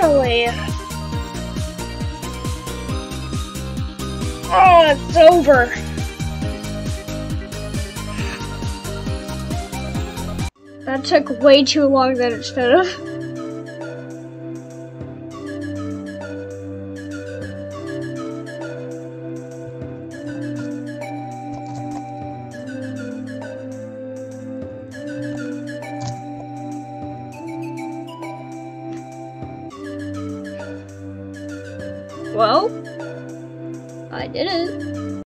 Finally! Oh, it's over! That took way too long than it should have. Well, I did it.